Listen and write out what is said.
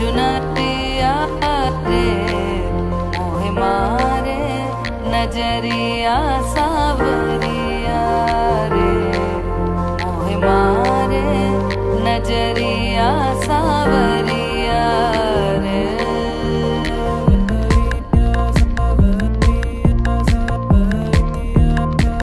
चुनरिया रे मोहे मारे नज़रिया सावरिया रे। मोहे मारे नज़रिया सावरिया